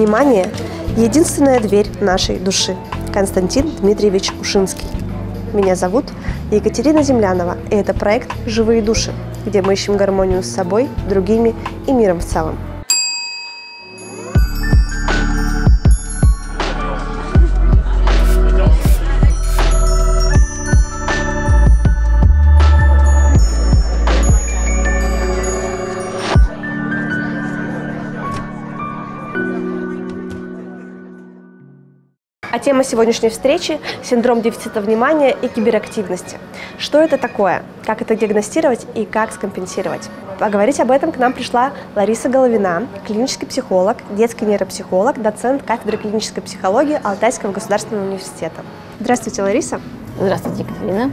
Внимание! Единственная дверь нашей души. Константин Дмитриевич Ушинский. Меня зовут Екатерина Землянова, и это проект «Живые души», где мы ищем гармонию с собой, другими и миром в целом. Тема сегодняшней встречи – синдром дефицита внимания и киберактивности. Что это такое, как это диагностировать и как скомпенсировать? Поговорить об этом к нам пришла Лариса Головина, клинический психолог, детский нейропсихолог, доцент кафедры клинической психологии Алтайского государственного университета. Здравствуйте, Лариса. Здравствуйте, Екатерина.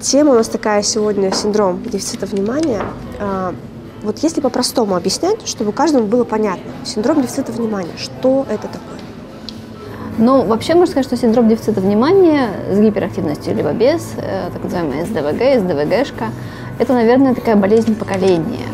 Тема у нас такая сегодня – синдром дефицита внимания. А, вот если по-простому объяснять, чтобы каждому было понятно, синдром дефицита внимания, что это такое? Ну, вообще можно сказать, что синдром дефицита внимания с гиперактивностью либо без, э, так называемый СДВГ, СДВГшка, это, наверное, такая болезнь поколения.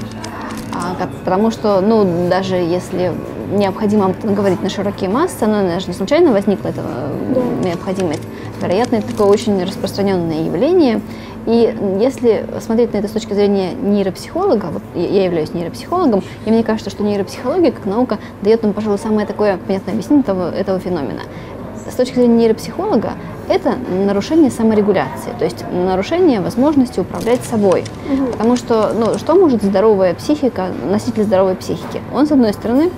А, потому что, ну, даже если необходимо говорить на широкие массы, она даже не случайно возникла, эта да. необходимость. Вероятно, это такое очень распространенное явление. И если смотреть на это с точки зрения нейропсихолога, вот я являюсь нейропсихологом, и мне кажется, что нейропсихология как наука дает нам, пожалуй, самое такое понятное объяснение этого, этого феномена. С точки зрения нейропсихолога, это нарушение саморегуляции, то есть нарушение возможности управлять собой. Угу. Потому что, ну, что может здоровая психика, носитель здоровой психики? Он, с одной стороны,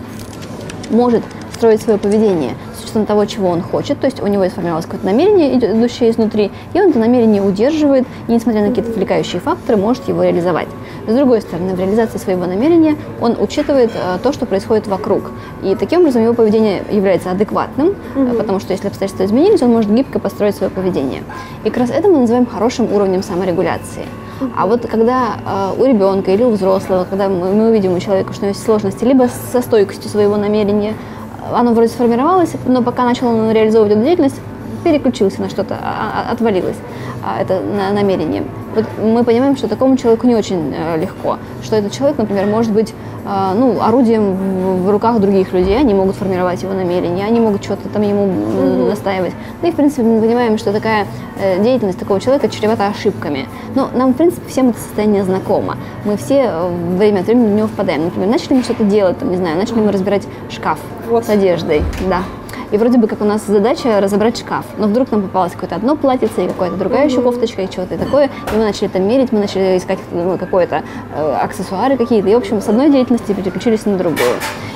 может строить свое поведение собственно, того, чего он хочет, то есть у него сформировалось какое-то намерение, идущее изнутри, и он это намерение удерживает, и, несмотря на какие-то отвлекающие факторы, может его реализовать. С другой стороны, в реализации своего намерения он учитывает э, то, что происходит вокруг. И таким образом его поведение является адекватным, угу. потому что если обстоятельства изменились, он может гибко построить свое поведение. И как раз это мы называем хорошим уровнем саморегуляции. А вот когда э, у ребенка или у взрослого, когда мы, мы увидим у человека, что есть сложности либо со стойкостью своего намерения, оно вроде сформировалось, но пока начал он реализовывать эту деятельность, переключился на что-то, а, а, отвалилось а, это намерение. Мы понимаем, что такому человеку не очень э, легко, что этот человек, например, может быть ну, орудием в руках других людей, они могут формировать его намерения, они могут что-то там ему настаивать. Ну и, в принципе, мы понимаем, что такая э, деятельность такого человека чревата ошибками. Но нам, в принципе, всем это состояние знакомо. Мы все э, время от времени в него впадаем. Например, начали мы что-то делать, там, не знаю, начали мы разбирать шкаф вот. с одеждой, да. И вроде бы как у нас задача разобрать шкаф. Но вдруг нам попалось какое-то одно платьице и какая-то другая еще кофточка и что-то такое. И мы начали там мерить, мы начали искать ну, какое-то э, аксессуары какие-то. И, в общем, с одной деятельности переключились на другую.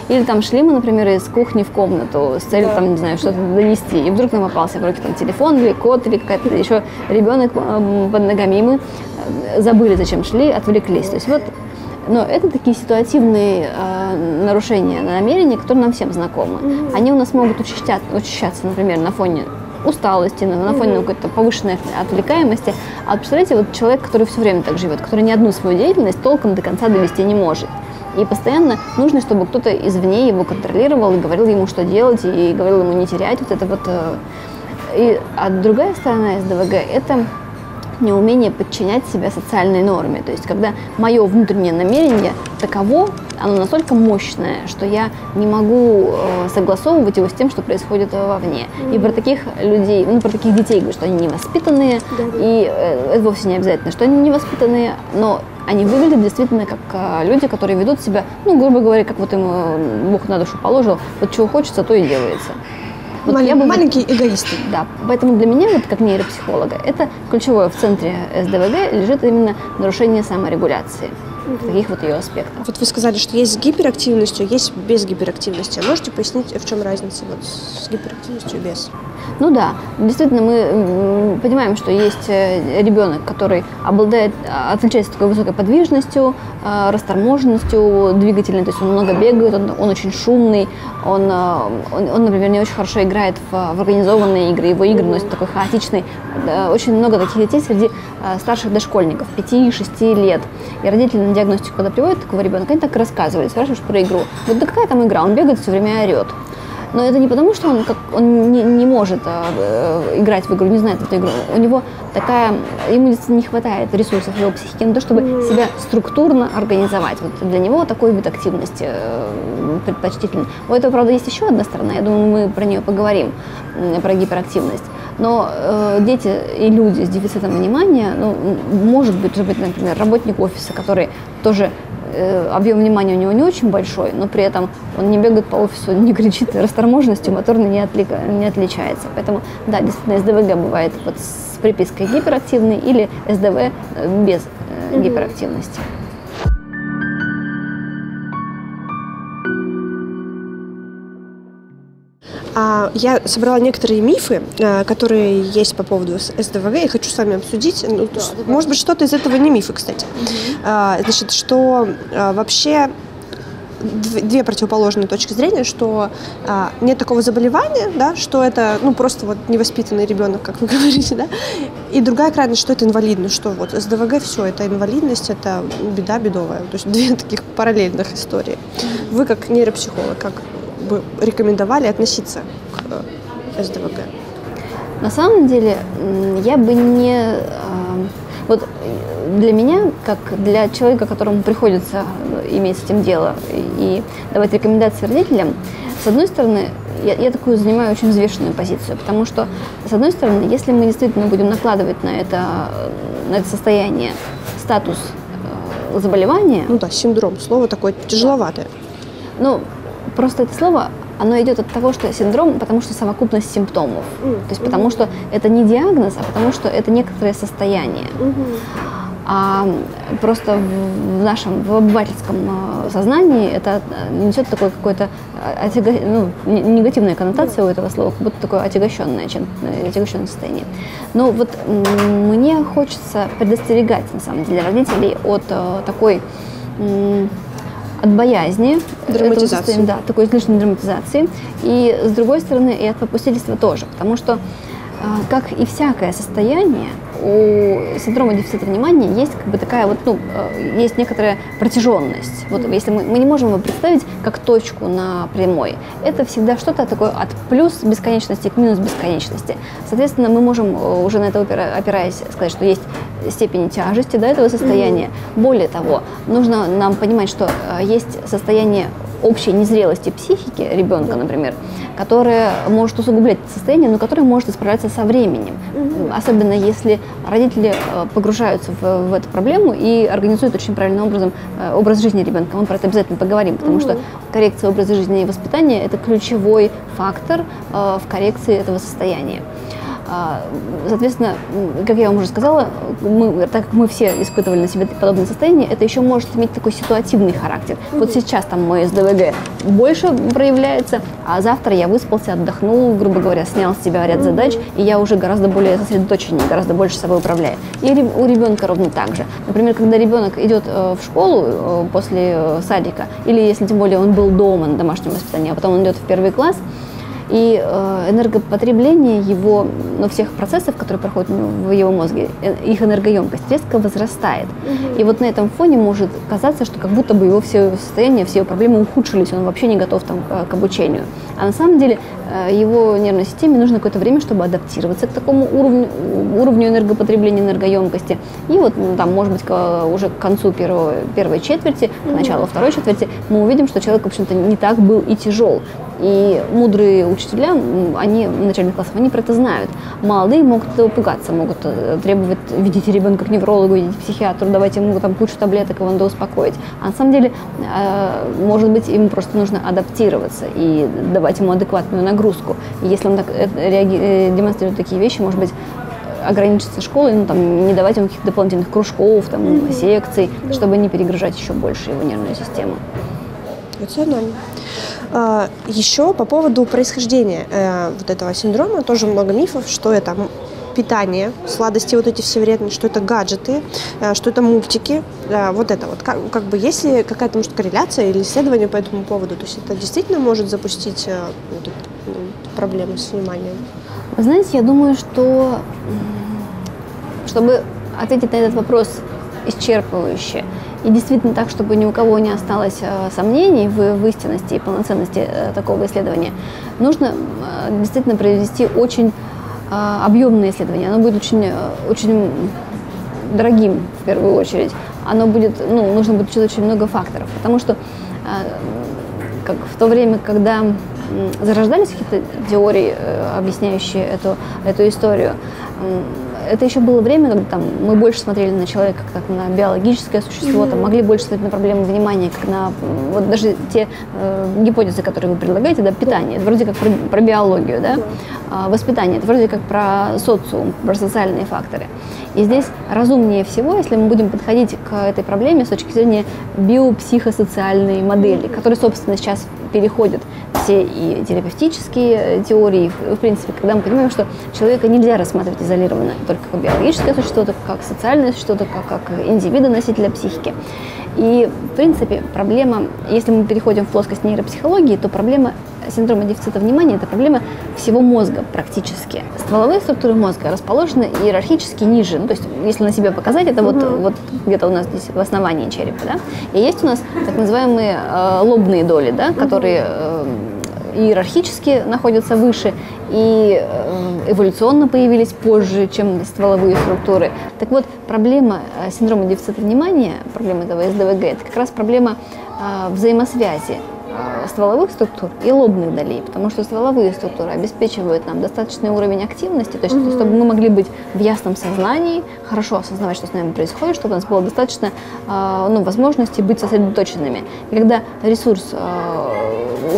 Или там шли мы, например, из кухни в комнату с целью, там, не знаю, что-то донести. И вдруг нам попался в руки там телефон или кот, или какая-то еще ребенок э, под ногами. И мы э, забыли, зачем шли, отвлеклись. То есть вот но это такие ситуативные э, нарушения намерений, которые нам всем знакомы. Mm-hmm. Они у нас могут учащаться, учащаться, например, на фоне усталости, на, на фоне mm-hmm. какой-то повышенной отвлекаемости. А вот представляете, вот человек, который все время так живет, который ни одну свою деятельность толком до конца довести не может. И постоянно нужно, чтобы кто-то извне его контролировал и говорил ему, что делать, и говорил ему не терять вот это вот. Э, и, а другая сторона СДВГ – это неумение подчинять себя социальной норме. То есть, когда мое внутреннее намерение таково, оно настолько мощное, что я не могу э, согласовывать его с тем, что происходит вовне. Mm-hmm. И про таких людей, ну, про таких детей говорю, что они невоспитанные, да. и э, это вовсе не обязательно, что они невоспитанные, но они выглядят действительно как э, люди, которые ведут себя, ну, грубо говоря, как вот им э, Бог на душу положил, вот чего хочется, то и делается. Вот Малень, я бы, маленькие эгоисты. Да, поэтому для меня, вот как нейропсихолога, это ключевое в центре СДВГ лежит именно нарушение саморегуляции угу. таких вот ее аспектов. Вот вы сказали, что есть с гиперактивностью, есть без гиперактивности. А можете пояснить, в чем разница вот с гиперактивностью и без? Ну да, действительно, мы понимаем, что есть э, ребенок, который обладает, а, отличается такой высокой подвижностью, а, расторможенностью двигательной, то есть он много бегает, он, он очень шумный, он, он, он, например, не очень хорошо играет в, в организованные игры, его игры носят такой хаотичный. Очень много таких детей среди старших дошкольников, 5-6 лет. И родители на диагностику, когда приводят такого ребенка, они так и рассказывают, спрашиваешь про игру. Вот да какая там игра? Он бегает все время орет. Но это не потому, что он, как, он не, не может э, играть в игру, не знает эту игру. У него такая, ему не хватает ресурсов его психики на то, чтобы себя структурно организовать. Вот для него такой вид активности э, предпочтителен. У этого, правда, есть еще одна сторона, я думаю, мы про нее поговорим, про гиперактивность. Но э, дети и люди с дефицитом внимания, ну, может быть, быть, например, работник офиса, который тоже Э, объем внимания у него не очень большой, но при этом он не бегает по офису, не кричит, расторможенностью моторно не, отлика, не отличается. Поэтому, да, действительно, СДВГ бывает вот с припиской гиперактивный или СДВ э, без mm-hmm. гиперактивности. Я собрала некоторые мифы, э, которые есть по поводу СДВГ, и хочу с вами обсудить. Ну, да, может быть, что-то из этого не мифы, кстати. Угу. Значит, что э, вообще две противоположные точки зрения, что а, нет такого заболевания, да, что это ну просто вот невоспитанный ребенок, как вы говорите, да, и другая крайность, что это инвалидность, что вот СДВГ все, это инвалидность, это беда бедовая, то есть две таких параллельных истории. Вы как нейропсихолог, как бы рекомендовали относиться к э, СДВГ? На самом деле, я бы не... А, вот для меня, как для человека, которому приходится иметь с этим дело и давать рекомендации родителям, с одной стороны, я, я такую занимаю очень взвешенную позицию, потому что, с одной стороны, если мы действительно будем накладывать на это, на это состояние статус э, заболевания... Ну да, синдром, слово такое тяжеловатое. Ну, Просто это слово, оно идет от того, что синдром, потому что совокупность симптомов. Mm-hmm. То есть потому что это не диагноз, а потому что это некоторое состояние. Mm-hmm. А просто в нашем, в обывательском э, сознании это э, несет такой какой-то э, отяга... ну, негативная коннотация у этого слова, как будто такое отягощенное, чем, отягощенное состояние. Но вот мне хочется предостерегать, на самом деле, родителей от такой от боязни драматизации. да, такой излишней драматизации. И с другой стороны, и от попустительства тоже. Потому что, а, как и всякое состояние, у синдрома дефицита внимания есть как бы такая вот, ну, э, есть некоторая протяженность. Вот если мы, мы не можем его представить как точку на прямой, это всегда что-то такое от плюс бесконечности к минус бесконечности. Соответственно, мы можем э, уже на это опираясь сказать, что есть степень тяжести до этого состояния. Mm-hmm. Более того, нужно нам понимать, что э, есть состояние общей незрелости психики ребенка, например, которая может усугублять состояние, но которое может исправляться со временем. Mm-hmm. Особенно если родители э, погружаются в, в эту проблему и организуют очень правильным образом э, образ жизни ребенка. Мы про это обязательно поговорим, потому mm-hmm. что коррекция образа жизни и воспитания – это ключевой фактор в коррекции этого состояния. А, соответственно, как я вам уже сказала, мы, так как мы все испытывали на себе подобное состояние, это еще может иметь такой ситуативный характер. Вот сейчас там мой СДВГ больше проявляется, а завтра я выспался, отдохнул, грубо говоря, снял с себя ряд задач, и я уже гораздо более сосредоточеннее, гораздо больше собой управляю. И у ребенка ровно так же. Например, когда ребенок идет э, в школу э, после э, садика, или если тем более он был дома на домашнем воспитании, а потом он идет в первый класс, и э, энергопотребление его, ну, всех процессов, которые проходят в его мозге, э, их энергоемкость резко возрастает. Угу. И вот на этом фоне может казаться, что как будто бы его все состояние, все его проблемы ухудшились, он вообще не готов там, к обучению. А на самом деле э, его нервной системе нужно какое-то время, чтобы адаптироваться к такому уровню, уровню энергопотребления, энергоемкости. И вот ну, там, может быть, к, уже к концу первого, первой четверти, к началу второй четверти, мы увидим, что человек, в общем-то, не так был и тяжел. И мудрые учителя, они начальных классов, они про это знают. Молодые могут этого пугаться, могут э, требовать, ведите ребенка к неврологу, идите к психиатру, давайте ему там кучу таблеток, его надо успокоить. А на самом деле, э, может быть, ему просто нужно адаптироваться и давать ему адекватную нагрузку. И если он так э, демонстрирует такие вещи, может быть, ограничиться школой, ну, там, не давать ему каких-то дополнительных кружков, там, mm-hmm. секций, чтобы не перегружать еще больше его нервную систему. Рационально. А, еще по поводу происхождения э, вот этого синдрома тоже много мифов, что это питание, сладости вот эти все вредные, что это гаджеты, э, что это мультики, э, вот это вот. Как, как бы есть ли какая-то, может, корреляция или исследование по этому поводу? То есть это действительно может запустить вот, ну, проблемы с вниманием? Вы знаете, я думаю, что чтобы ответить на этот вопрос исчерпывающее. И действительно так, чтобы ни у кого не осталось э, сомнений в, в истинности и полноценности э, такого исследования, нужно э, действительно провести очень объемное исследование. Оно будет очень, очень дорогим в первую очередь. Оно будет, ну, нужно будет учитывать очень много факторов, потому что как в то время, когда зарождались какие-то теории, объясняющие эту, эту историю, это еще было время, когда там, мы больше смотрели на человека как на биологическое существо, mm-hmm. там, могли больше смотреть на проблемы внимания, как на вот даже те э, гипотезы, которые вы предлагаете, да, питание, это вроде как про, про биологию, да, mm-hmm. воспитание, это вроде как про социум, про социальные факторы. И здесь разумнее всего, если мы будем подходить к этой проблеме с точки зрения биопсихосоциальной модели, которая, собственно, сейчас переходят все и терапевтические теории, в принципе, когда мы понимаем, что человека нельзя рассматривать изолированно только как биологическое существо, только как социальное существо, только как, как индивида, носителя психики. И, в принципе, проблема, если мы переходим в плоскость нейропсихологии, то проблема синдрома дефицита внимания – это проблема всего мозга практически. Стволовые структуры мозга расположены иерархически ниже. Ну, то есть, если на себя показать, это угу. вот, вот где-то у нас здесь в основании черепа. Да? И есть у нас так называемые э, лобные доли, да, которые э, иерархически находятся выше и э, эволюционно появились позже, чем стволовые структуры. Так вот, проблема э, синдрома дефицита внимания, проблема этого СДВГ, это как раз проблема э, взаимосвязи стволовых структур и лобных долей, потому что стволовые структуры обеспечивают нам достаточный уровень активности, то есть угу. чтобы мы могли быть в ясном сознании, хорошо осознавать, что с нами происходит, чтобы у нас было достаточно ну, возможности быть сосредоточенными. И когда ресурс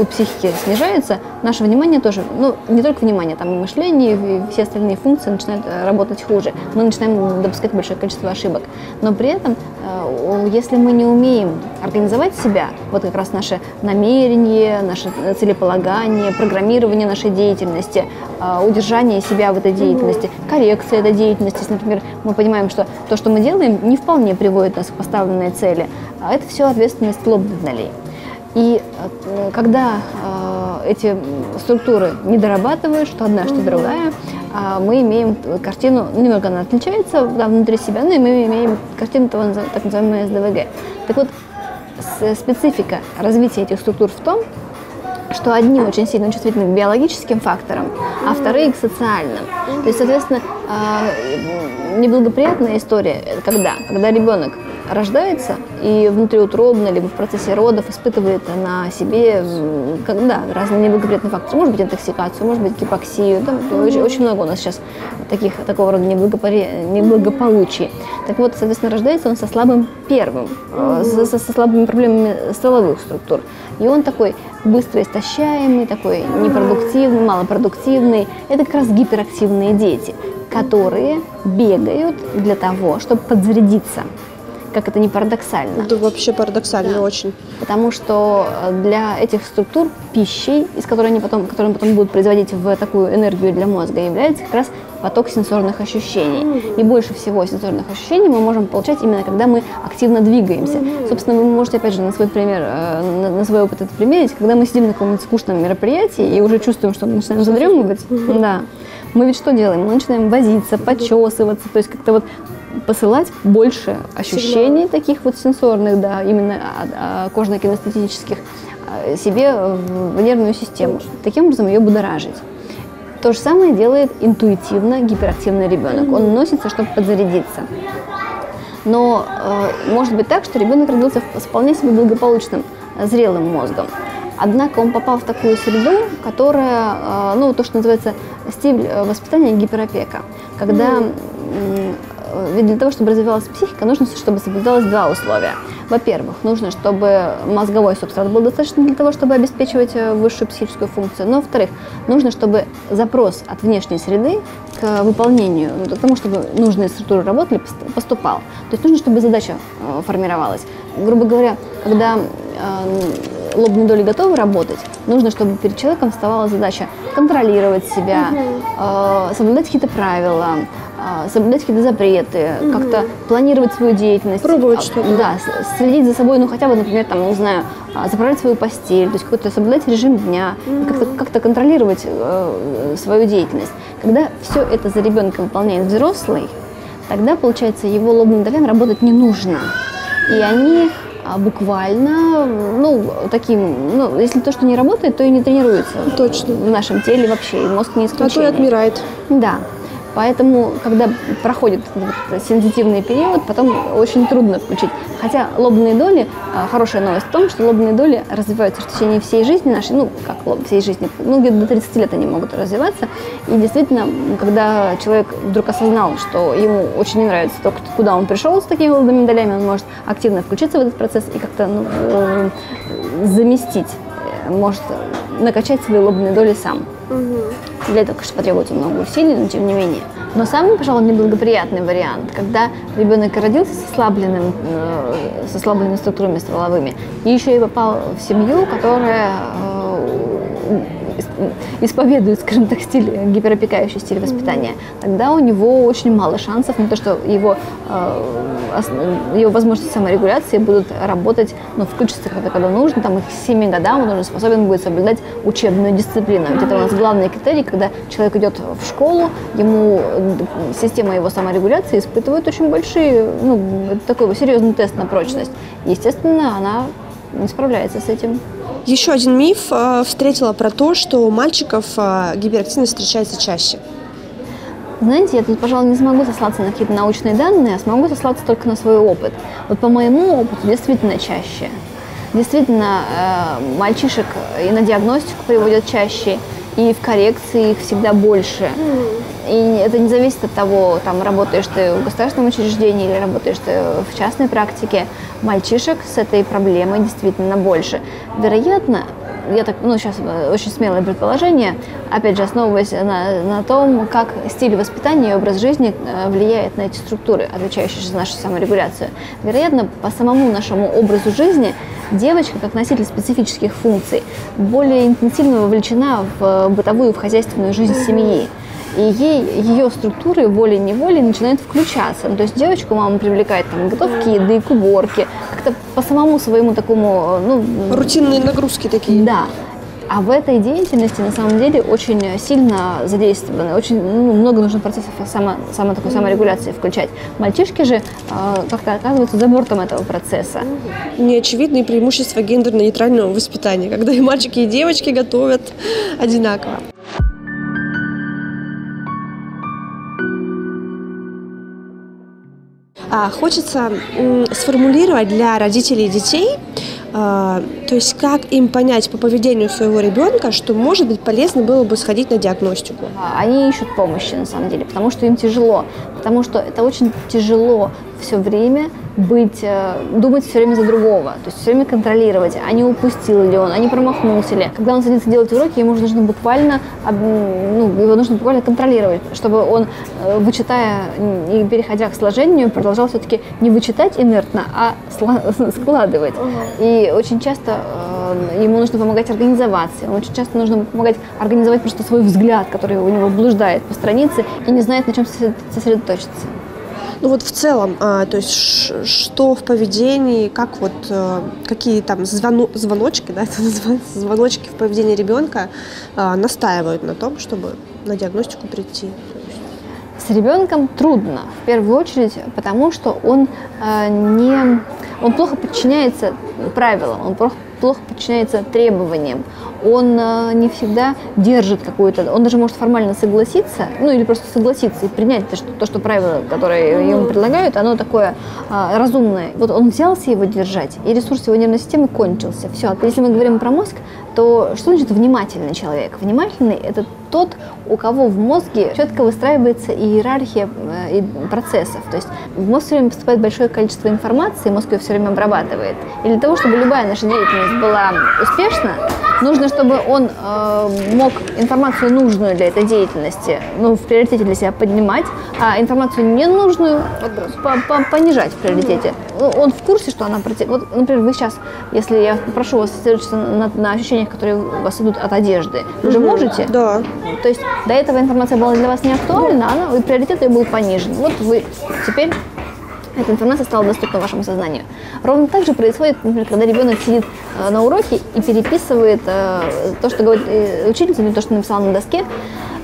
у психики снижается, наше внимание тоже, ну, не только внимание, там и мышление, и все остальные функции начинают э, работать хуже. Мы начинаем допускать большое количество ошибок. Но при этом, э, если мы не умеем организовать себя, вот как раз наше намерение, наше целеполагание, программирование нашей деятельности, э, удержание себя в этой деятельности, коррекция этой деятельности, если, например, мы понимаем, что то, что мы делаем, не вполне приводит нас к поставленной цели, а это все ответственность лобных долей. И э, когда э, эти структуры не дорабатывают, что одна, что другая, э, мы имеем картину, ну, немного она отличается да, внутри себя, но мы имеем картину того, так называемого СДВГ. Так вот, специфика развития этих структур в том, что одни очень сильно чувствительны к биологическим факторам, а вторые к социальным. То есть, соответственно, э, неблагоприятная история, когда, когда ребенок рождается и внутриутробно, либо в процессе родов испытывает на себе когда разные неблагоприятные факторы. Может быть, интоксикацию, может быть, гипоксию. Да, очень, очень много у нас сейчас таких, такого рода неблагополучий. Так вот, соответственно, рождается он со слабым первым, э, со, со, слабыми проблемами стволовых структур. И он такой быстро истощаемый, такой непродуктивный, малопродуктивный. Это как раз гиперактивные дети, которые бегают для того, чтобы подзарядиться как это не парадоксально. Это вообще парадоксально да. очень. Потому что э, для этих структур пищей, из которой они потом, которые потом будут производить в такую энергию для мозга, является как раз поток сенсорных ощущений. И больше всего сенсорных ощущений мы можем получать именно когда мы активно двигаемся. Собственно, вы можете опять же на свой пример, э, на, свой опыт это примерить, когда мы сидим на каком-нибудь скучном мероприятии и уже чувствуем, что мы начинаем задремывать. Да. Мы ведь что делаем? Мы начинаем возиться, почесываться, то есть как-то вот посылать больше ощущений Сигнал. таких вот сенсорных, да, именно кожно-кинестетических а, себе в нервную систему. Таким образом ее будоражить. То же самое делает интуитивно гиперактивный ребенок. Он носится, чтобы подзарядиться. Но э, может быть так, что ребенок родился с вполне себе благополучным, зрелым мозгом. Однако он попал в такую среду, которая, э, ну, то, что называется стиль э, воспитания гиперопека, когда Э, ведь для того, чтобы развивалась психика, нужно, чтобы соблюдалось два условия. Во-первых, нужно, чтобы мозговой субстрат был достаточно для того, чтобы обеспечивать э, высшую психическую функцию. Но, во-вторых, нужно, чтобы запрос от внешней среды к выполнению, ну, к тому, чтобы нужные структуры работали, поступал. То есть нужно, чтобы задача э, формировалась. Грубо говоря, когда лобные доли готовы работать, нужно, чтобы перед человеком вставала задача контролировать себя, угу. соблюдать какие-то правила, соблюдать какие-то запреты, угу. как-то планировать свою деятельность. Пробовать а, что-то. Да, следить за собой, ну хотя бы, например, там, не знаю, а, заправлять свою постель, то есть какой-то соблюдать режим дня, угу. как-то, как-то контролировать э, свою деятельность. Когда все это за ребенка выполняет взрослый, тогда, получается, его лобным долям работать не нужно. И они а, буквально, ну, таким, ну, если то, что не работает, то и не тренируется. Точно. В нашем теле вообще, и мозг не исключение. А то и отмирает. Да. Поэтому, когда проходит сенситивный период, потом очень трудно включить. Хотя лобные доли, а, хорошая новость в том, что лобные доли развиваются в течение всей жизни нашей, ну, как всей жизни, ну, где-то до 30 лет они могут развиваться. И действительно, когда человек вдруг осознал, что ему очень не нравится то, куда он пришел с такими лобными долями, он может активно включиться в этот процесс и как-то ну, э, заместить, э, может накачать свои лобные доли сам. Для этого, конечно, потребуется много усилий, но тем не менее. Но самый, пожалуй, неблагоприятный вариант, когда ребенок родился с ослабленным, э, с ослабленными структурами стволовыми, и еще и попал в семью, которая э, исповедует, скажем так, стиль, гиперопекающий стиль воспитания, тогда у него очень мало шансов на то, что его, э, его возможности саморегуляции будут работать, ну, включиться когда, когда нужно, там, их к 7 годам он уже способен будет соблюдать учебную дисциплину. Ведь это у нас главный критерий, когда человек идет в школу, ему система его саморегуляции испытывает очень большие, ну, это такой серьезный тест на прочность. Естественно, она не справляется с этим. Еще один миф э, встретила про то, что у мальчиков э, гиперактивность встречается чаще. Знаете, я тут, пожалуй, не смогу сослаться на какие-то научные данные, а смогу сослаться только на свой опыт. Вот по моему опыту действительно чаще. Действительно, э, мальчишек и на диагностику приводят чаще, и в коррекции их всегда больше. И это не зависит от того, там работаешь ты в государственном учреждении или работаешь ты в частной практике. Мальчишек с этой проблемой действительно больше. Вероятно, я так, ну, сейчас э, очень смелое предположение, опять же, основываясь на, на том, как стиль воспитания и образ жизни э, влияет на эти структуры, отвечающие за нашу саморегуляцию. Вероятно, по самому нашему образу жизни девочка, как носитель специфических функций, более интенсивно вовлечена в бытовую, в хозяйственную жизнь семьи и ей ее структуры волей-неволей начинают включаться. Ну, то есть девочку мама привлекает там, готовки еды, к уборке, как-то по самому своему такому... Ну, Рутинные нагрузки такие. Да. А в этой деятельности на самом деле очень сильно задействованы, очень ну, много нужно процессов само, само такой саморегуляции включать. Мальчишки же э, как-то оказываются за бортом этого процесса. Неочевидные преимущества гендерно-нейтрального воспитания, когда и мальчики, и девочки готовят одинаково. Хочется сформулировать для родителей детей, а, то есть как им понять по поведению своего ребенка, что, может быть, полезно было бы сходить на диагностику. Они ищут помощи, на самом деле, потому что им тяжело, потому что это очень тяжело все время быть, э, думать все время за другого, то есть все время контролировать, а не упустил ли он, а не промахнулся ли. Когда он садится делать уроки, ему нужно буквально, ну, его нужно буквально контролировать, чтобы он, э, вычитая и переходя к сложению, продолжал все-таки не вычитать инертно, а складывать. И очень часто э, ему нужно помогать организоваться, ему очень часто нужно помогать организовать просто свой взгляд, который у него блуждает по странице и не знает, на чем сосредоточиться. Ну вот в целом, а, то есть что в поведении, как вот а, какие там звону, звоночки, да, это называется, звоночки в поведении ребенка а, настаивают на том, чтобы на диагностику прийти. С ребенком трудно, в первую очередь, потому что он э, не, он плохо подчиняется правилам, он плохо, плохо подчиняется требованиям, он э, не всегда держит какую-то, он даже может формально согласиться, ну или просто согласиться и принять то, что, то, что правила, которые ему предлагают, оно такое а, разумное. Вот он взялся его держать, и ресурс его нервной системы кончился. Все. Если мы говорим про мозг, то что значит внимательный человек? Внимательный – это тот, у кого в мозге четко выстраивается иерархия э, процессов. То есть в мозг все время поступает большое количество информации, мозг ее все время обрабатывает. И для того, чтобы любая наша деятельность была успешна, нужно, чтобы он э, мог информацию нужную для этой деятельности, ну, в приоритете для себя поднимать, а информацию ненужную по -по понижать в приоритете. Он в курсе, что она... Вот, например, вы сейчас, если я попрошу вас сосредоточиться на, на ощущениях, которые у вас идут от одежды, вы же можете? Да. То есть до этого информация была для вас не актуальна, она, и приоритет ее был понижен. Вот вы теперь эта информация стала доступна вашему сознанию. Ровно так же происходит, например, когда ребенок сидит э, на уроке и переписывает э, то, что говорит э, учительница, то, что написала на доске.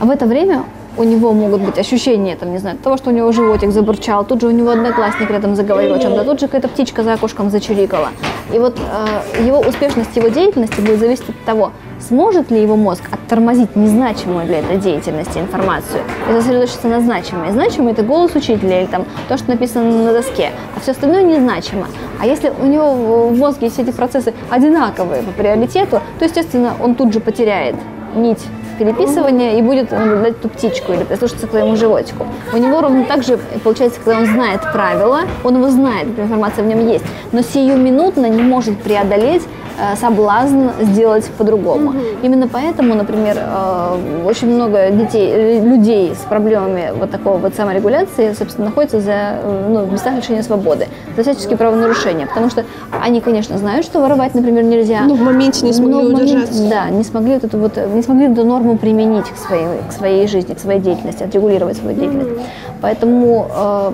А в это время у него могут быть ощущения, там, не знаю, того, что у него животик забурчал, тут же у него одноклассник рядом заговорил о чем-то, тут же какая-то птичка за окошком зачирикала. И вот э, его успешность его деятельности будет зависеть от того, сможет ли его мозг оттормозить незначимую для этой деятельности информацию и сосредоточиться на значимой. Значимое – это голос учителя или там то, что написано на доске, а все остальное незначимо. А если у него в мозге все эти процессы одинаковые по приоритету, то, естественно, он тут же потеряет нить переписывания и будет наблюдать эту птичку или прислушаться к твоему животику. У него ровно так же получается, когда он знает правила, он его знает, информация в нем есть, но сиюминутно не может преодолеть Э, соблазн сделать по-другому. Угу. Именно поэтому, например, э, очень много детей, э, людей с проблемами вот такого вот саморегуляции, собственно, находятся за, ну, в местах лишения свободы, за всяческие правонарушения, потому что они, конечно, знают, что воровать, например, нельзя. Ну, в моменте не смогли но удержаться. Момент, да, не смогли вот эту вот, не смогли эту норму применить к своей, к своей жизни, к своей деятельности, отрегулировать свою деятельность. Угу. Поэтому э,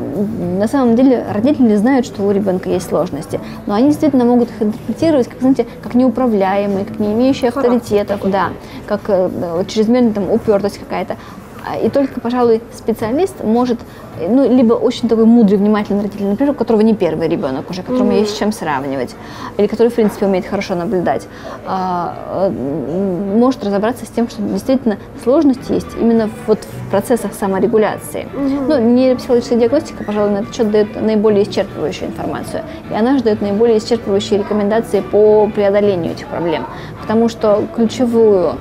на самом деле родители знают, что у ребенка есть сложности, но они действительно могут их интерпретировать, как, знаете, как неуправляемые, как не имеющие авторитетов, да, как э, чрезмерная там упертость какая-то. А, и только, пожалуй, специалист может, ну, либо очень такой мудрый, внимательный родитель, например, у которого не первый ребенок уже, которому mm-hmm. есть с чем сравнивать, или который, в принципе, умеет хорошо наблюдать, а, может разобраться с тем, что действительно сложности есть именно вот в процессах саморегуляции. Mm-hmm. Ну, нейропсихологическая диагностика, пожалуй, на этот счет дает наиболее исчерпывающую информацию, и она же дает наиболее исчерпывающие рекомендации по преодолению этих проблем, потому что ключевую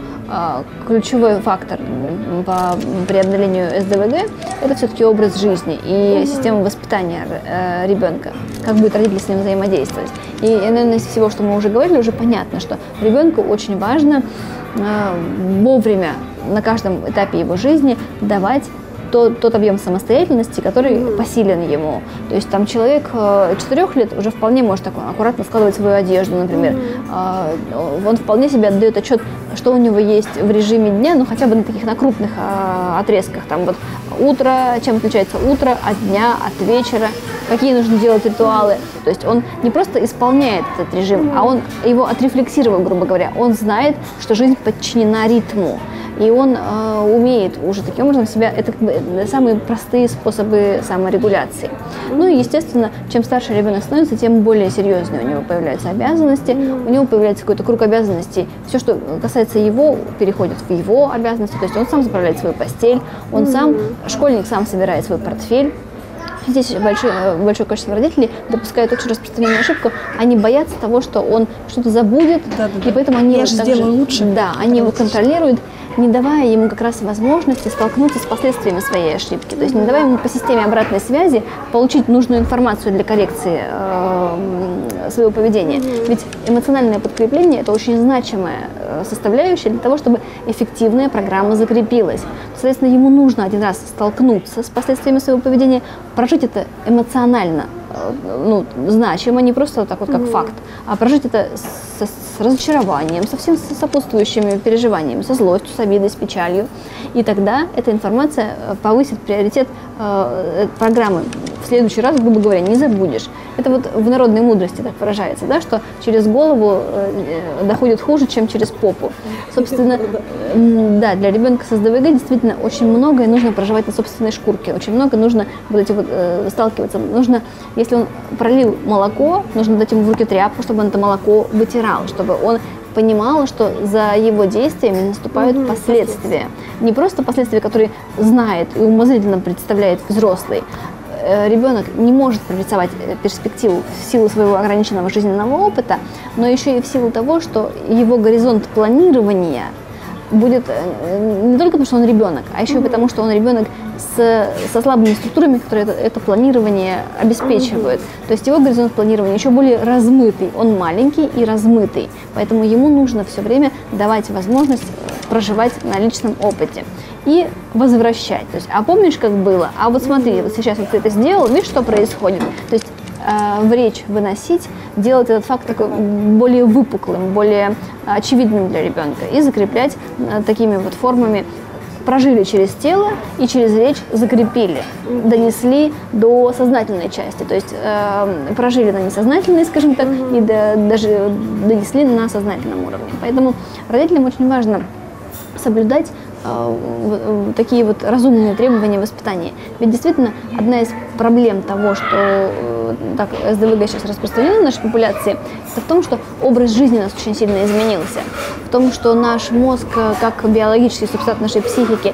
ключевой фактор по преодолению СДВГ – это все-таки образ жизни и система воспитания э, ребенка, как будет родители с ним взаимодействовать. И, наверное, из всего, что мы уже говорили, уже понятно, что ребенку очень важно э, вовремя на каждом этапе его жизни давать тот, тот объем самостоятельности, который mm. посилен ему. То есть там человек э, четырех лет уже вполне может так аккуратно складывать свою одежду, например. Mm. Он вполне себе отдает отчет, что у него есть в режиме дня, ну хотя бы на таких на крупных а, отрезках. Там вот утро, чем отличается утро от дня, от вечера, какие нужно делать ритуалы. То есть он не просто исполняет этот режим, а он его отрефлексировал, грубо говоря. Он знает, что жизнь подчинена ритму и он э, умеет уже таким образом себя, это как бы э, самые простые способы саморегуляции. Ну и, естественно, чем старше ребенок становится, тем более серьезные у него появляются обязанности, у него появляется какой-то круг обязанностей, все, что касается его, переходит в его обязанности, то есть он сам заправляет свою постель, он сам, школьник сам собирает свой портфель, Здесь большое, большое количество родителей допускают очень распространенную ошибку. Они боятся того, что он что-то забудет, да, да, и поэтому они Я вот также, лучше. Да, они его контролируют не давая ему как раз возможности столкнуться с последствиями своей ошибки. То есть не давая ему по системе обратной связи получить нужную информацию для коррекции э, своего поведения. Ведь эмоциональное подкрепление – это очень значимая составляющая для того, чтобы эффективная программа закрепилась. Соответственно, ему нужно один раз столкнуться с последствиями своего поведения, прожить это эмоционально, э, ну, значимо, не просто так вот как mm-hmm. факт, а прожить это с, разочарованием, со всеми сопутствующими переживаниями, со злостью, с обидой, с печалью. И тогда эта информация э, повысит приоритет э, программы. В следующий раз, грубо говоря, не забудешь. Это вот в народной мудрости так выражается, да, что через голову э, доходит хуже, чем через попу. Собственно, да, для ребенка с СДВГ действительно очень многое нужно проживать на собственной шкурке, очень много нужно вот эти вот э, сталкиваться. Нужно, если он пролил молоко, нужно дать ему в руки тряпку, чтобы он это молоко вытирал, чтобы он понимал, что за его действиями наступают mm-hmm. последствия. Не просто последствия, которые знает и умозрительно представляет взрослый, Э, ребенок не может прорисовать э, перспективу в силу своего ограниченного жизненного опыта, но еще и в силу того, что его горизонт планирования будет э, не только потому, что он ребенок, а еще и потому, что он ребенок с, со слабыми структурами, которые это, это планирование обеспечивают. То есть его горизонт планирования еще более размытый. Он маленький и размытый. Поэтому ему нужно все время давать возможность проживать на личном опыте и возвращать. То есть, а помнишь, как было? А вот смотри, вот сейчас вот ты это сделал, видишь, что происходит? То есть э, в речь выносить, делать этот факт такой более выпуклым, более очевидным для ребенка и закреплять э, такими вот формами прожили через тело и через речь закрепили, донесли до сознательной части, то есть э, прожили на несознательной, скажем так, и до, даже донесли на сознательном уровне. Поэтому родителям очень важно соблюдать э, такие вот разумные требования воспитания. Ведь действительно одна из проблем того, что э, так, СДВГ сейчас распространено в нашей популяции, это в том, что образ жизни у нас очень сильно изменился. В том, что наш мозг, э, как биологический субстрат нашей психики,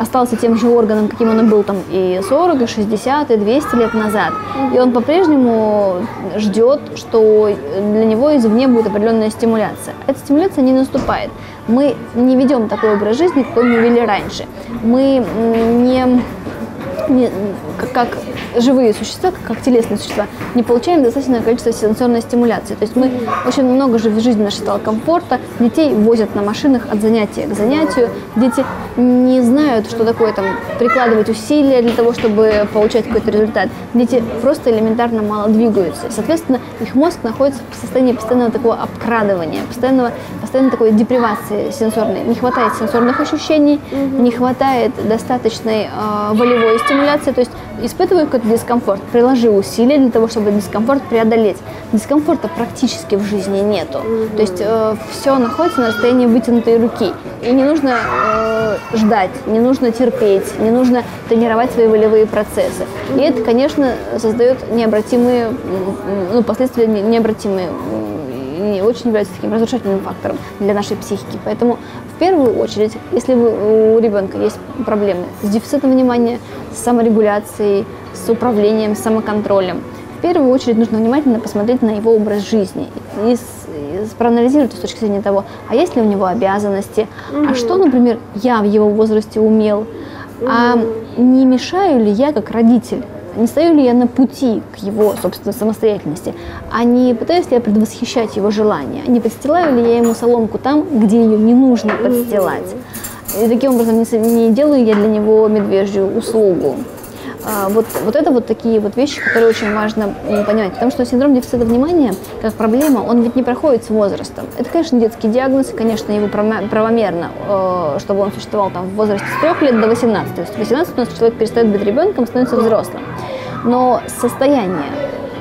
остался тем же органом, каким он и был там и 40, и 60, и 200 лет назад. И он по-прежнему ждет, что для него извне будет определенная стимуляция. Эта стимуляция не наступает. Мы не ведем такой образ жизни, какой мы вели раньше. Мы не не, как живые существа, как телесные существа, не получаем достаточное количество сенсорной стимуляции. То есть мы очень много же в жизни нашей стало комфорта, детей возят на машинах от занятия к занятию, дети не знают, что такое там прикладывать усилия для того, чтобы получать какой-то результат. Дети просто элементарно мало двигаются. соответственно, их мозг находится в состоянии постоянного такого обкрадывания, постоянного, постоянно такой депривации сенсорной. Не хватает сенсорных ощущений, не хватает достаточной э, волевой стимуляции, то есть испытываю какой-то дискомфорт, приложи усилия для того, чтобы дискомфорт преодолеть. Дискомфорта практически в жизни нету. Mm-hmm. То есть э, все находится на расстоянии вытянутой руки. И не нужно э, ждать, не нужно терпеть, не нужно тренировать свои волевые процессы. Mm-hmm. И это, конечно, создает необратимые, ну, последствия необратимые и очень является таким разрушительным фактором для нашей психики. Поэтому в первую очередь, если у ребенка есть проблемы с дефицитом внимания, с саморегуляцией, с управлением, с самоконтролем, в первую очередь нужно внимательно посмотреть на его образ жизни и, проанализировать с точки зрения того, а есть ли у него обязанности, mm-hmm. а что, например, я в его возрасте умел, mm-hmm. а не мешаю ли я как родитель не стою ли я на пути к его, собственно, самостоятельности, а не пытаюсь ли я предвосхищать его желания, не подстилаю ли я ему соломку там, где ее не нужно подстилать. И таким образом не, не делаю я для него медвежью услугу. А, вот, вот это вот такие вот вещи, которые очень важно понимать. Потому что синдром дефицита внимания, как проблема, он ведь не проходит с возрастом. Это, конечно, детский диагноз, конечно, его правомерно, э, чтобы он существовал там в возрасте с 3 лет до 18. То есть в 18 у нас человек перестает быть ребенком, становится взрослым. Но состояние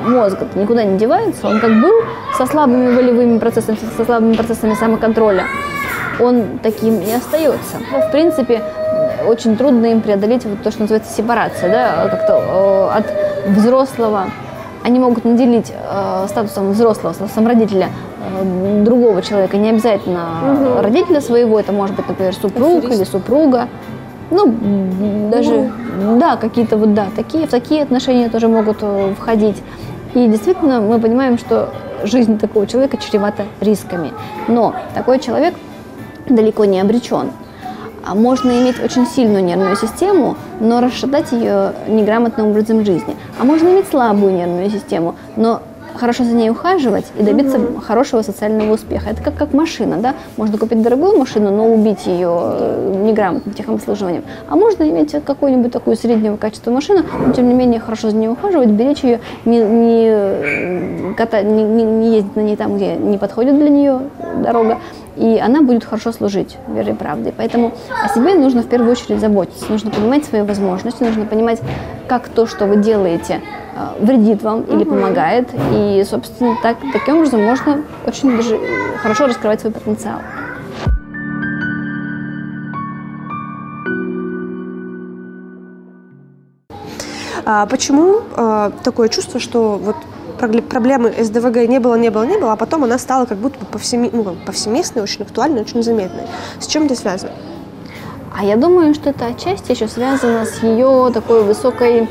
мозга никуда не девается, он как был со слабыми волевыми процессами, со слабыми процессами самоконтроля, он таким и остается. В принципе, очень трудно им преодолеть вот то, что называется сепарация, да, как-то э, от взрослого. Они могут наделить э, статусом взрослого, статусом родителя э, другого человека, не обязательно угу. родителя своего, это может быть, например, супруг или супруга. Ну, даже, угу. да, какие-то вот, да, такие, в такие отношения тоже могут э, входить. И действительно, мы понимаем, что жизнь такого человека чревата рисками. Но такой человек далеко не обречен. А можно иметь очень сильную нервную систему, но расшатать ее неграмотным образом жизни. А можно иметь слабую нервную систему, но хорошо за ней ухаживать и добиться угу. хорошего социального успеха. Это как, как машина, да? Можно купить дорогую машину, но убить ее э, неграмотным техобслуживанием. А можно иметь какую-нибудь такую среднего качества машину, но тем не менее хорошо за ней ухаживать, беречь ее, не, не, э, катать, не, не, не ездить на ней там, где не подходит для нее дорога, и она будет хорошо служить верой и правдой. Поэтому о себе нужно в первую очередь заботиться, нужно понимать свои возможности, нужно понимать, как то, что вы делаете, э, вредит вам или помогает. И, собственно, так, таким образом можно очень даже хорошо раскрывать свой потенциал. А почему э, такое чувство, что вот проблемы СДВГ не было, не было, не было, а потом она стала как будто бы повсеми, ну, повсеместной, очень актуальной, очень заметной. С чем это связано? А я думаю, что это отчасти еще связано с ее такой высокой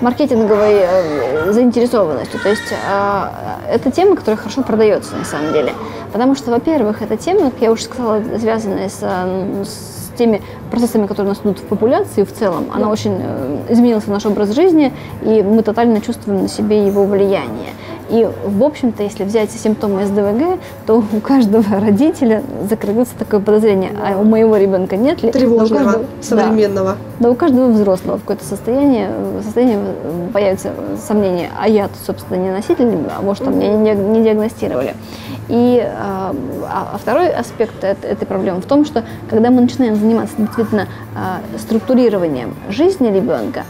маркетинговой э, заинтересованностью. То есть э, это тема, которая хорошо продается на самом деле. Потому что, во-первых, эта тема, как я уже сказала, связанная с, с теми процессами, которые у нас идут в популяции в целом, она очень э, изменился наш образ жизни, и мы тотально чувствуем на себе его влияние. И, в общем-то, если взять симптомы СДВГ, то у каждого родителя закрывается такое подозрение, а у моего ребенка нет ли? Тревожного, каждого, современного. Да, да, у каждого взрослого в какое-то состояние, состояние появится сомнение, а я, собственно, не носитель, а может, там меня не диагностировали. И а, а второй аспект этой проблемы в том, что когда мы начинаем заниматься действительно а, структурированием жизни ребенка,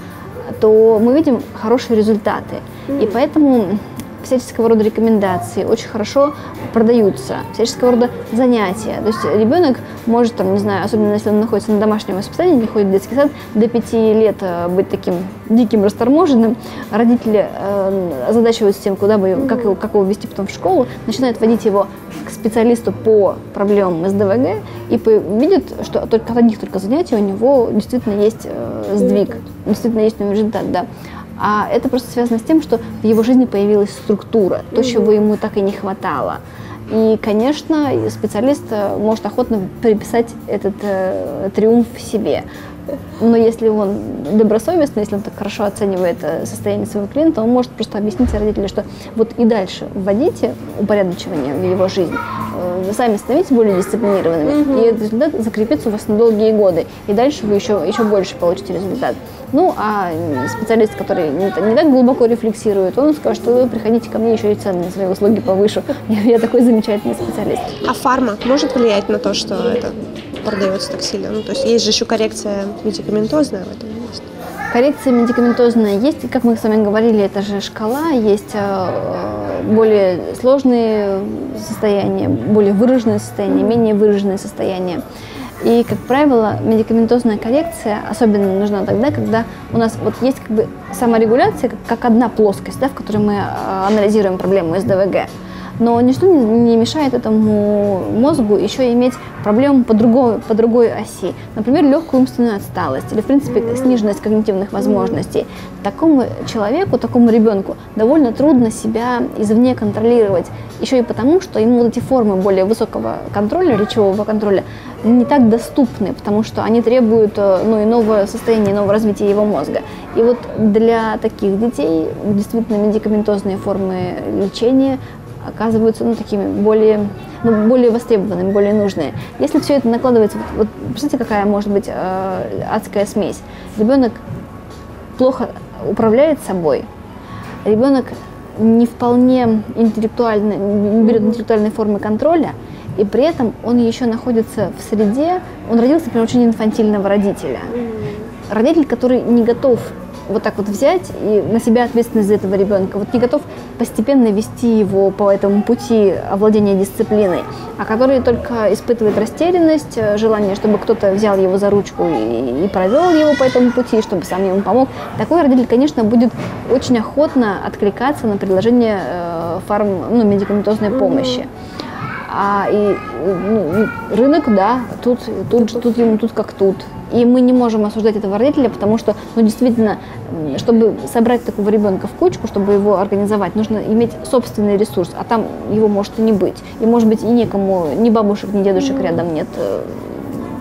то мы видим хорошие результаты. И поэтому всяческого рода рекомендации очень хорошо продаются, всяческого рода занятия. То есть ребенок может, там, не знаю, особенно если он находится на домашнем воспитании, не ходит в детский сад, до пяти лет э, быть таким диким расторможенным. Родители э, озадачиваются тем, куда бы, как, его, как его вести потом в школу, начинают водить его к специалисту по проблемам СДВГ и видят, что только от одних только занятий у него действительно есть э, сдвиг, действительно есть результат, да. А это просто связано с тем, что в его жизни появилась структура, то, чего ему так и не хватало. И, конечно, специалист э, может охотно приписать этот э, триумф себе. Но если он добросовестный, если он так хорошо оценивает э, состояние своего клиента, он может просто объяснить родителям, что вот и дальше вводите упорядочивание в его жизнь, э, вы сами становитесь более дисциплинированными, угу. и этот результат закрепится у вас на долгие годы, и дальше вы еще, еще больше получите результат. Ну, а специалист, который не, не так глубоко рефлексирует, он скажет, что вы приходите ко мне, еще и цены на свои услуги повышу. Я, я такой замечательный специалист. А фарма может влиять на то, что это продается так сильно? Ну, то есть есть же еще коррекция медикаментозная в этом есть? Коррекция медикаментозная есть, как мы с вами говорили, это же шкала, есть э, более сложные состояния, более выраженные состояния, менее выраженные состояния. И, как правило, медикаментозная коррекция особенно нужна тогда, когда у нас вот есть как бы саморегуляция, как, как одна плоскость, да, в которой мы э, анализируем проблему СДВГ но ничто не, мешает этому мозгу еще иметь проблему по другой, по другой оси. Например, легкую умственную отсталость или, в принципе, сниженность когнитивных возможностей. Такому человеку, такому ребенку довольно трудно себя извне контролировать. Еще и потому, что ему вот эти формы более высокого контроля, речевого контроля, не так доступны, потому что они требуют э, ну, иного состояния, иного развития его мозга. И вот для таких детей действительно медикаментозные формы лечения оказываются ну, такими более, ну, более востребованными, более нужные. Если все это накладывается, вот, вот представьте, какая может быть э, адская смесь. Ребенок плохо управляет собой, ребенок не вполне интеллектуально, не берет интеллектуальной формы контроля, и при этом он еще находится в среде, он родился при очень инфантильного родителя. Родитель, который не готов вот так вот взять и на себя ответственность за этого ребенка, вот не готов постепенно вести его по этому пути овладения дисциплиной, а который только испытывает растерянность, э, желание, чтобы кто-то взял его за ручку и, и провел его по этому пути, чтобы сам ему помог, такой родитель, конечно, будет очень охотно откликаться на предложение э, фарм, ну, медикаментозной помощи. А и ну, рынок, да, тут, тут, тут ему тут как тут. И мы не можем осуждать этого родителя, потому что, ну, действительно, чтобы собрать такого ребенка в кучку, чтобы его организовать, нужно иметь собственный ресурс, а там его может и не быть. И, может быть, и некому, ни бабушек, ни дедушек рядом нет.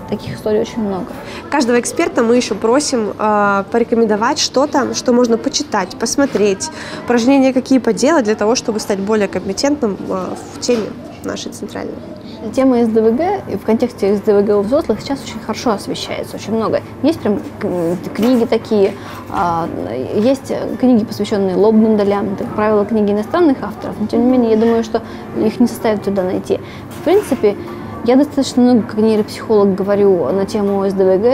Таких историй очень много. Каждого эксперта мы еще просим э, порекомендовать что-то, что можно почитать, посмотреть, упражнения какие поделать для того, чтобы стать более компетентным э, в теме нашей центральной. Тема СДВГ в контексте СДВГ у взрослых сейчас очень хорошо освещается, очень много. Есть прям книги такие, а, есть книги, посвященные лобным долям, как правило, книги иностранных авторов, но тем не менее, я думаю, что их не составит туда найти. В принципе, я достаточно много как нейропсихолог говорю на тему СДВГ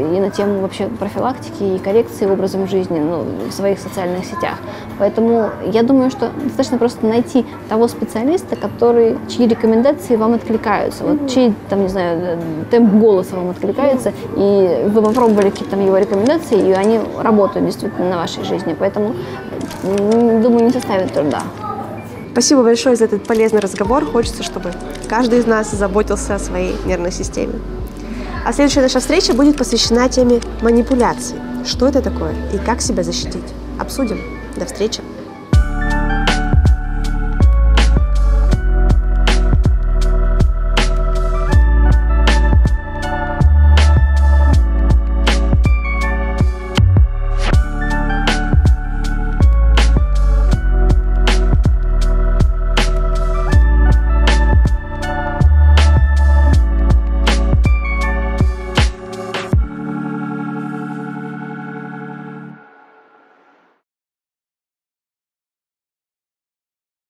и на тему вообще профилактики и коррекции образом жизни ну, в своих социальных сетях. Поэтому я думаю, что достаточно просто найти того специалиста, который, чьи рекомендации вам откликаются, вот чей, там, не знаю, темп голоса вам откликается, и вы попробовали какие-то там его рекомендации, и они работают действительно на вашей жизни. Поэтому, думаю, не составит труда. Спасибо большое за этот полезный разговор. Хочется, чтобы каждый из нас заботился о своей нервной системе. А следующая наша встреча будет посвящена теме манипуляций. Что это такое и как себя защитить? Обсудим. До встречи.